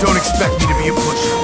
Don't expect me to be a pushover.